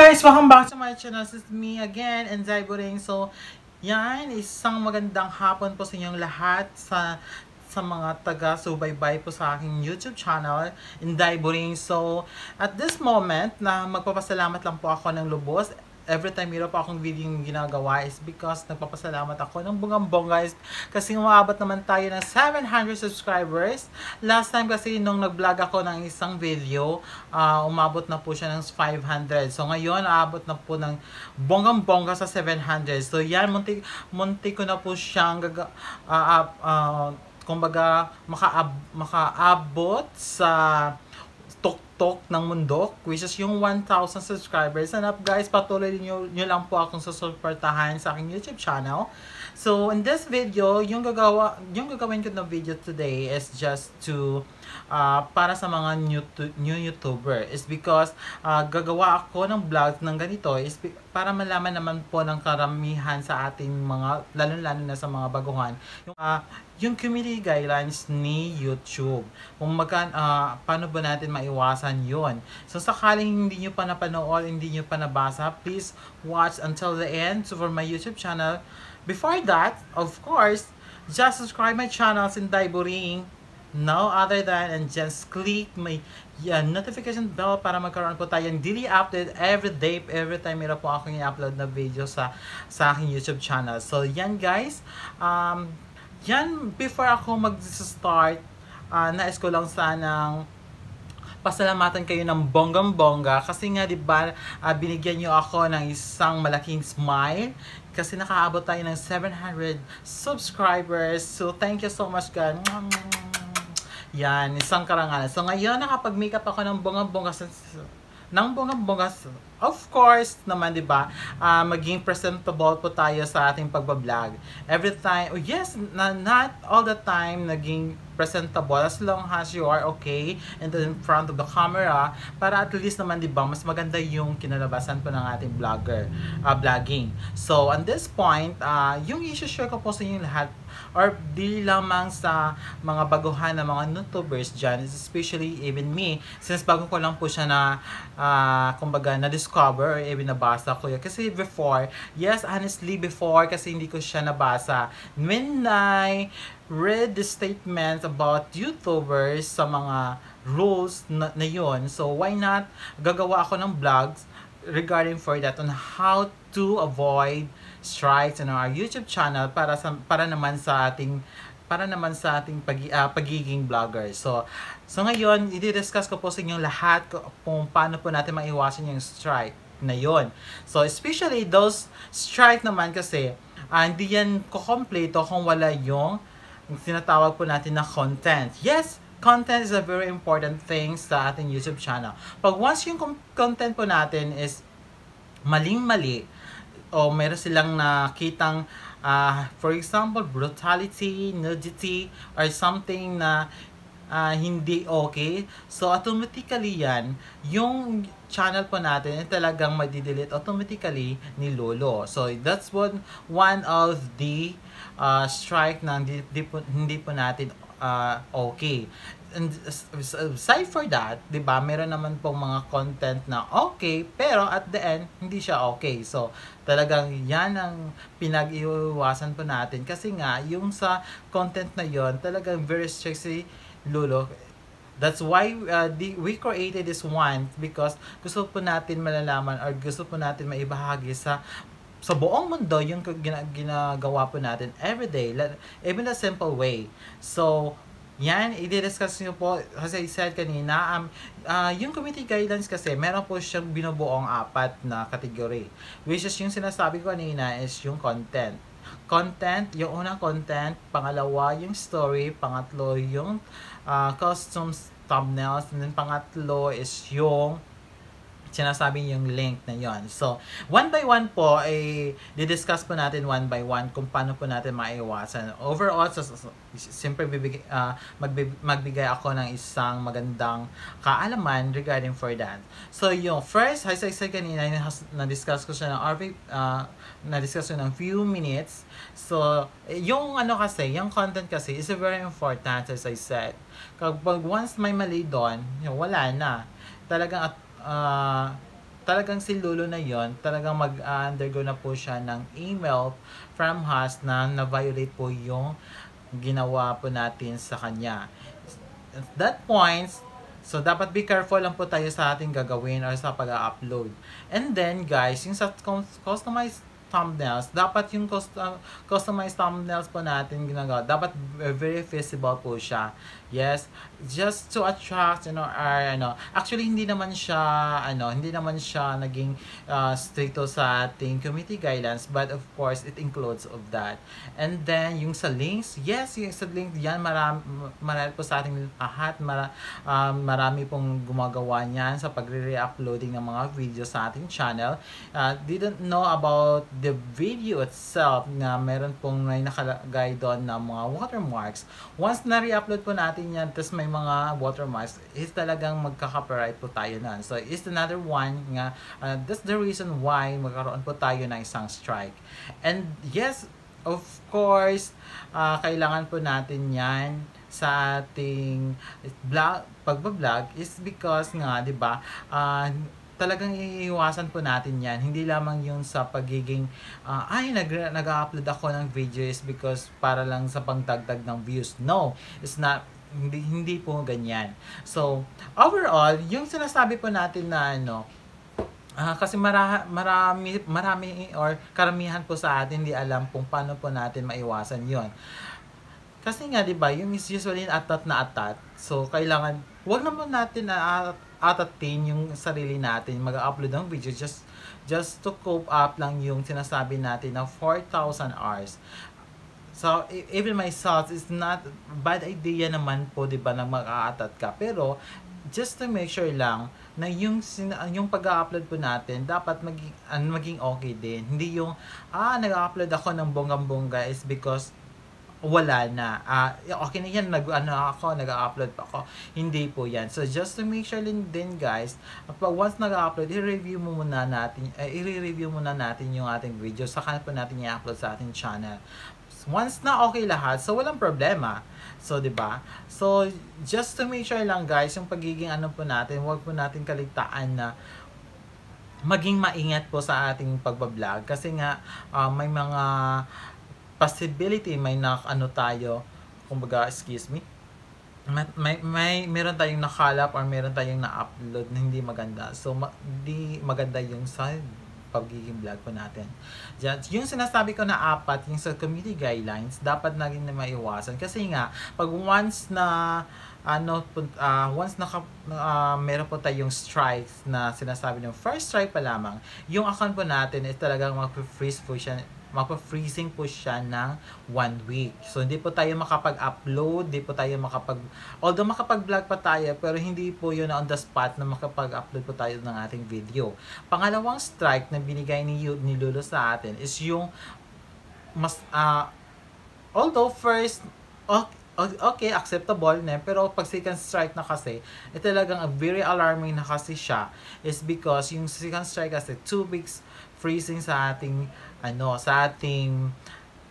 guys! Welcome back to my channel. This is me again, Enzai Buring. So, yan, isang magandang hapon po sa inyong lahat sa sa mga taga-subaybay po sa aking YouTube channel, Inday Buring. So, at this moment, na magpapasalamat lang po ako ng lubos every time meron pa akong video yung ginagawa is because nagpapasalamat ako ng bungang guys kasi umabot naman tayo ng 700 subscribers. Last time kasi nung nag-vlog ako ng isang video, uh, umabot na po siya ng 500. So ngayon, aabot na po ng bonggang-bongga sa 700. So yan, munti, munti ko na po siyang gaga, uh, uh, uh, kumbaga makaab, makaabot sa TikTok ng mundo, which is yung 1,000 subscribers. And up guys, patuloy nyo, nyo lang po akong susuportahan sa aking YouTube channel. So, in this video, yung gagawa, yung gagawin ko ng video today is just to, uh, para sa mga new, new YouTuber, is because uh, gagawa ako ng vlog ng ganito, is para malaman naman po ng karamihan sa ating mga, lalo-lalo na sa mga baguhan, yung, uh, yung community guidelines ni YouTube. Kung magka, uh, paano ba natin maiwasan yon So, sakaling hindi nyo pa napanood, hindi nyo pa nabasa, please watch until the end. For my YouTube channel, Before that, of course, just subscribe my channel in Daiburing. No other than and just click my yeah, notification bell para magkaroon po tayo ng daily update every day, every time meron po akong i-upload na video sa sa aking YouTube channel. So, yan guys. Um, yan, before ako mag-start, uh, nais ko lang sanang pasalamatan kayo ng bonggang-bongga kasi nga 'di ba uh, binigyan niyo ako ng isang malaking smile kasi nakaabot tayo ng 700 subscribers. So thank you so much God. Yan, isang karangalan. So ngayon nakapag-makeup ako ng bonggang-bongga sa ng bonggang-bongga of course naman 'di ba uh, maging presentable po tayo sa ating pagba-vlog every time oh yes na, not all the time naging presentable as long as you are okay and in front of the camera para at least naman 'di ba mas maganda yung kinalabasan po ng ating vlogger uh, vlogging. So on this point, uh, yung i-share ko po sa inyo lahat or di lamang sa mga baguhan na mga YouTubers dyan, especially even me, since bago ko lang po siya na, uh, kumbaga, na-discover or even nabasa ko yun. Kasi before, yes, honestly, before, kasi hindi ko siya nabasa. When I read the statements about YouTubers sa mga rules na, na yun. So, why not gagawa ako ng vlogs regarding for that on how to avoid strikes on our YouTube channel para sa para naman sa ating para naman sa ating pag, uh, pagiging vlogger. So, so ngayon, i-discuss ko po sa inyo lahat kung paano po natin maiwasan yung strike na yon. So, especially those strike naman kasi, uh, hindi yan kukompleto kung wala yung yung tinatawag po natin na content. Yes, content is a very important thing sa ating YouTube channel. Pag once yung content po natin is maling-mali, o meron silang nakitang uh, for example, brutality, nudity, or something na uh, hindi okay. So, automatically yan, yung channel po natin ay talagang madidelete automatically ni Lolo. So, that's one, one of the uh, strike na hindi, hindi, po, hindi po natin uh, okay. And aside for that, 'di ba, meron naman pong mga content na okay, pero at the end hindi siya okay. So, talagang 'yan ang pinag-iwasan po natin kasi nga yung sa content na 'yon, talagang very strict si Lolo That's why uh, the, we created this one because gusto po natin malalaman or gusto po natin maibahagi sa sa buong mundo yung ginagawa po natin every day, even a simple way. So, yan, i-discuss nyo po, kasi I said kanina, um, uh, yung committee guidelines kasi, meron po siyang binubuong apat na category. Which is yung sinasabi ko kanina is yung content. Content, yung unang content, pangalawa yung story, pangatlo yung uh, costumes, thumbnails, and then pangatlo is yung sinasabi yung link na yon. So, one by one po, ay di-discuss po natin one by one kung paano po natin maiwasan. Overall, so, so, siyempre bibigay, uh, magbib- magbigay ako ng isang magandang kaalaman regarding for that. So, yung first, as I said kanina, na-discuss ko siya ng RV, uh, na-discuss ko ng few minutes. So, yung ano kasi, yung content kasi is very important as I said. Kapag once may mali doon, wala na. Talagang at uh, talagang si Lolo na yon talagang mag-undergo na po siya ng email from us na na-violate po yung ginawa po natin sa kanya. At that point, so dapat be careful lang po tayo sa ating gagawin or sa pag-upload. And then guys, yung sa customized thumbnails, dapat yung custom, customized thumbnails po natin ginagawa, dapat very visible po siya. Yes, just to attract, you know, our, ano, actually hindi naman siya, ano, hindi naman siya naging uh, stricto sa ating committee guidelines, but of course, it includes of that. And then, yung sa links, yes, yung sa links, yan, marami, marami po sa ating lahat, mara, um, marami pong gumagawa niyan sa pagre-re-uploading ng mga videos sa ating channel. Uh, didn't know about the video itself na meron pong may nakalagay doon na mga watermarks. Once na re-upload po natin yan, tapos may mga watermarks, is talagang magka-copyright po tayo na. So, is another one nga, uh, that's the reason why magkaroon po tayo ng isang strike. And yes, of course, uh, kailangan po natin yan sa ating vlog, pagbablog is because nga, 'di ba? Uh, talagang iiwasan po natin yan. Hindi lamang yung sa pagiging, uh, ay, nag, nag-upload ako ng videos because para lang sa pangtagtag ng views. No, it's not hindi hindi po ganyan. So, overall, yung sinasabi po natin na ano, uh, kasi mara, marami marami or karamihan po sa atin hindi alam kung paano po natin maiwasan 'yon. Kasi nga 'di ba, yung is usually atat na atat. So, kailangan wag naman natin na atatin yung sarili natin, mag-upload ng video just just to cope up lang yung sinasabi natin na 4,000 hours. So, e, even myself, is not bad idea naman po, di ba, na mag-aatat ka. Pero, just to make sure lang na yung yung pag-upload po natin dapat maging uh, maging okay din. Hindi yung ah nag-upload ako ng bonggang-bongga is because wala na. Uh, okay na yan, nag, ano ako, nag-upload pa ako. Hindi po yan. So, just to make sure din, guys, once nag-upload, i-review mo muna natin, uh, i-review muna natin yung ating video, saka po natin i-upload sa ating channel. Once na okay lahat, so walang problema. So, 'di ba? So, just to make sure lang guys, yung pagiging ano po natin, wag po natin kaligtaan na maging maingat po sa ating pagbablog kasi nga uh, may mga possibility may na ano tayo, kumbaga, excuse me, may, may, meron tayong nakalap or meron tayong na-upload na hindi maganda. So, ma, hindi maganda yung sa pagiging vlog po natin. Diyan, yung sinasabi ko na apat, yung sa community guidelines, dapat naging na maiwasan. Kasi nga, pag once na ano uh, once naka uh, meron po tayong strikes na sinasabi ng first strike pa lamang, yung account po natin is talagang mag-freeze po siya mapa-freezing po siya ng one week. So, hindi po tayo makapag-upload, hindi po tayo makapag... Although makapag-vlog pa tayo, pero hindi po yun on the spot na makapag-upload po tayo ng ating video. Pangalawang strike na binigay ni, ni Lulu sa atin is yung mas... Uh, although first, okay, okay, acceptable na, pero pag second strike na kasi, eh talagang very alarming na kasi siya is because yung second strike kasi, two weeks freezing sa ating ano sa ating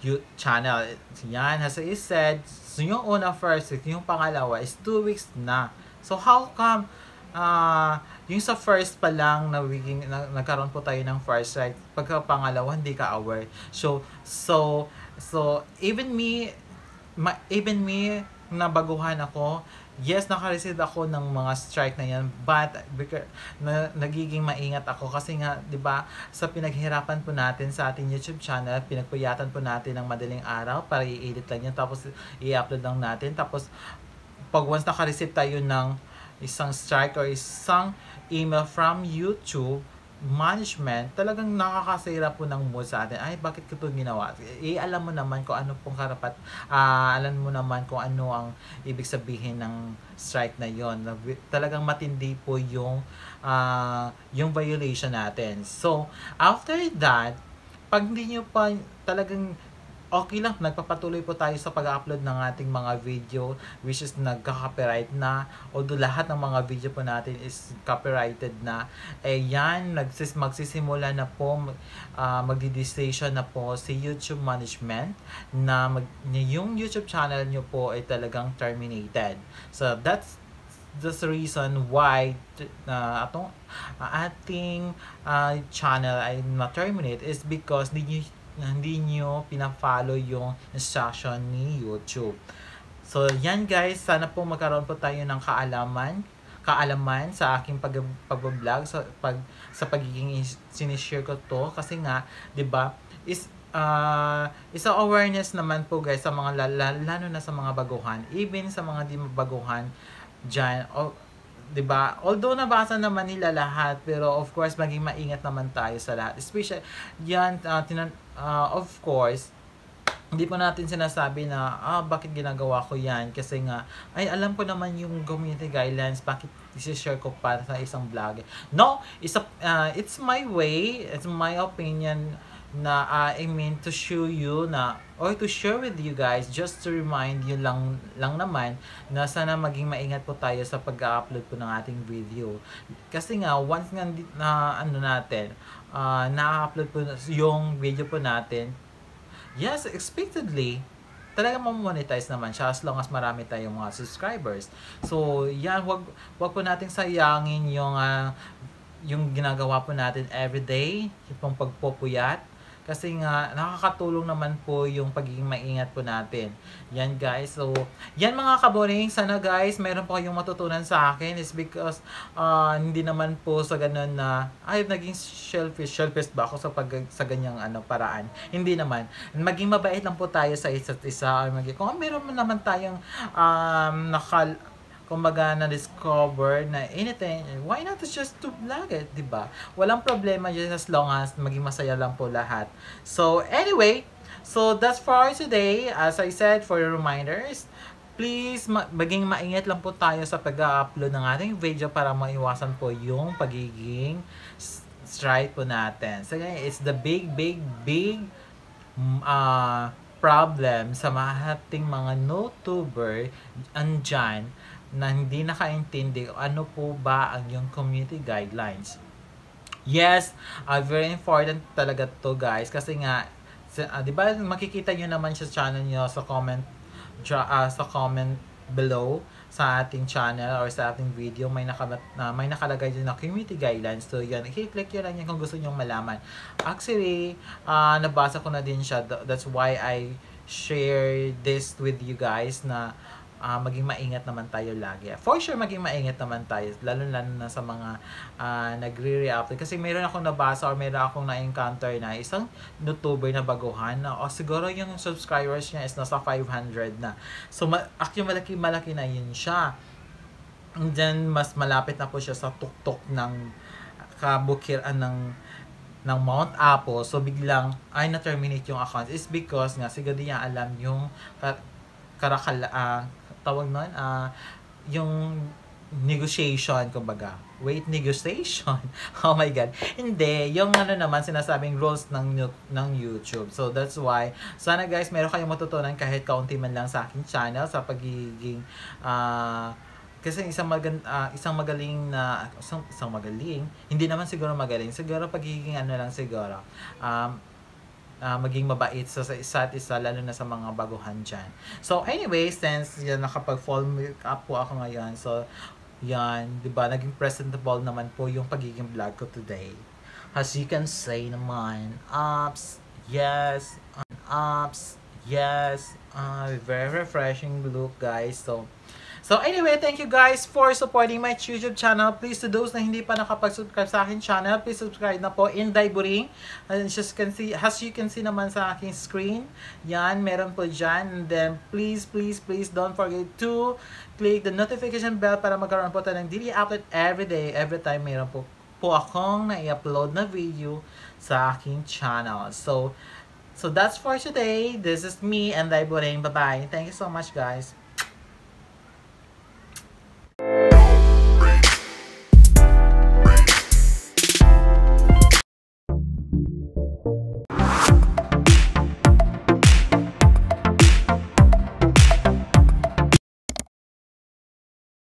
YouTube channel. Yan, as I said, so yung una first, yung pangalawa is 2 weeks na. So how come uh, yung sa first pa lang na, na nagkaroon po tayo ng first right, pagka pangalawa hindi ka aware. So so so even me ma, even me nabaguhan ako yes, naka-receive ako ng mga strike na yan, but na, nagiging maingat ako kasi nga, 'di ba, sa pinaghirapan po natin sa ating YouTube channel, pinagpuyatan po natin ng madaling araw para i-edit lang yan tapos i-upload lang natin. Tapos pag once naka-receive tayo ng isang strike or isang email from YouTube management, talagang nakakasira po ng mood sa atin. Ay, bakit ko ito ginawa? Eh, alam mo naman kung ano pong karapat, uh, alam mo naman kung ano ang ibig sabihin ng strike na yon. Talagang matindi po yung, uh, yung violation natin. So, after that, pag hindi nyo pa talagang okay lang, nagpapatuloy po tayo sa pag-upload ng ating mga video which is nagka-copyright na although lahat ng mga video po natin is copyrighted na eh yan, nagsis magsisimula na po uh, magdi-decision na po si YouTube management na mag, yung YouTube channel nyo po ay talagang terminated. So that's the reason why uh, atong uh, ating uh, channel ay na-terminate is because hindi nyo, hindi nyo pina-follow yung instruction ni YouTube. So, yan guys, sana po magkaroon po tayo ng kaalaman kaalaman sa aking pag pag-vlog sa pag sa pagiging sinishare ko to kasi nga 'di ba is uh, isang awareness naman po guys sa mga lalo na sa mga baguhan even sa mga di mabaguhan diyan 'di ba although nabasa naman nila lahat pero of course maging maingat naman tayo sa lahat especially yan uh, tinan, uh, of course hindi po natin sinasabi na, ah, bakit ginagawa ko yan? Kasi nga, ay, alam ko naman yung community guidelines, bakit isi-share ko pa sa isang vlog? No, it's, a, uh, it's my way, it's my opinion na uh, I mean to show you na or to share with you guys just to remind you lang lang naman na sana maging maingat po tayo sa pag-upload po ng ating video kasi nga once nga na ano natin uh, na-upload po yung video po natin yes, expectedly, talaga mamonetize naman siya as long as marami tayong mga subscribers. So, yan, wag, wag po nating sayangin yung, uh, yung ginagawa po natin everyday, yung pagpupuyat, kasi nga, nakakatulong naman po yung pagiging maingat po natin. Yan guys. So, yan mga kaboring. Sana guys, meron po kayong matutunan sa akin. is because, uh, hindi naman po sa ganun na, ay, naging shellfish. Shellfish ba ako sa, pag, sa ganyang ano, paraan? Hindi naman. Maging mabait lang po tayo sa isa't isa. Maging, kung meron naman tayong um, nakal kumbaga na-discover na anything, why not just to vlog it, di ba? Walang problema just as long as maging masaya lang po lahat. So, anyway, so that's for today. As I said, for your reminders, please ma- maging maingat lang po tayo sa pag-upload ng ating video para maiwasan po yung pagiging strike po natin. So, it's the big, big, big uh, problem sa mga ating mga no-tuber andyan na hindi nakaintindi ano po ba ang yung community guidelines. Yes, uh, very important talaga to guys. Kasi nga uh, 'di ba makikita niyo naman sa channel niyo sa comment uh, sa comment below sa ating channel or sa ating video may naka uh, may nakalagay din na community guidelines. So yan i-click niyo lang yan kung gusto niyo malaman. Actually uh, nabasa ko na din siya. That's why I share this with you guys na uh, maging maingat naman tayo lagi. For sure, maging maingat naman tayo, lalo-lalo na sa mga uh, nagre-react. Kasi mayroon akong nabasa or mayroon akong na-encounter na isang YouTuber na baguhan na, o oh, siguro yung subscribers niya is nasa 500 na. So, ma- actually, malaki-malaki na yun siya. And then, mas malapit na po siya sa tuktok ng kabukiran ng ng Mount Apo. So, biglang, ay na-terminate yung account is because nga, siguro niya alam yung karakala, uh, tawag nun, uh, yung negotiation, kumbaga. Wait, negotiation? oh my God. Hindi. Yung ano naman, sinasabing rules ng, ng YouTube. So, that's why, sana guys, meron kayong matutunan kahit kaunti man lang sa aking channel sa pagiging, uh, kasi isang magand uh, isang magaling na isang, isang magaling hindi naman siguro magaling siguro pagiging ano lang siguro um uh, maging mabait sa, sa isa't isa, lalo na sa mga baguhan dyan. So, anyway, since yan, nakapag-fall up po ako ngayon, so, yan, di ba, naging presentable naman po yung pagiging vlog ko today. As you can say naman, ups, yes, ups, yes, uh, very refreshing look, guys. So, So anyway, thank you guys for supporting my YouTube channel. Please to those na hindi pa nakapag-subscribe sa akin channel, please subscribe na po in Daiburing. As you can see, as you can see naman sa aking screen, yan, meron po dyan. And then, please, please, please don't forget to click the notification bell para magkaroon po tayo ng daily update every day, every time meron po po akong na-upload na video sa aking channel. So, so that's for today. This is me and Daiburing. Bye-bye. Thank you so much, guys.